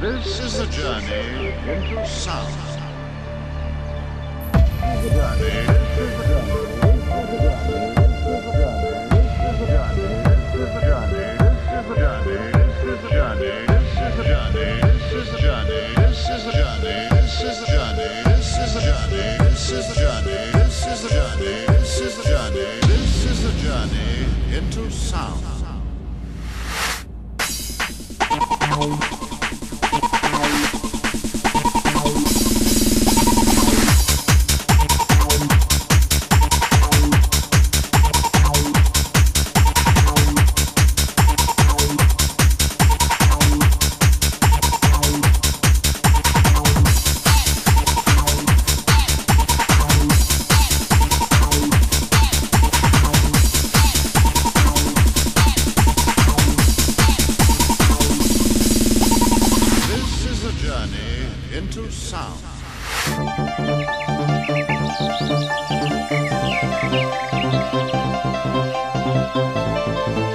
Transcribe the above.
This is a journey into sound. Journey into sound. This Thank you.